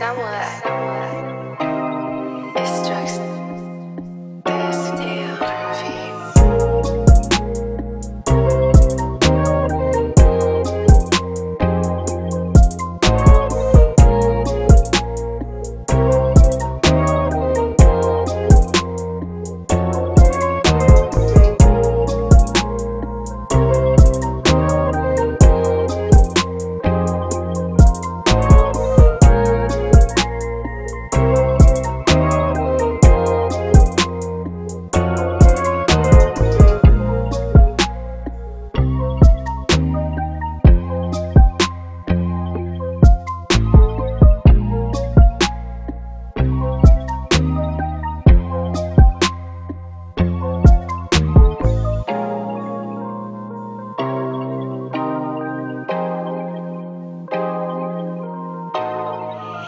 Samurai。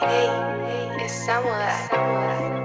hey, hey, it's samurai.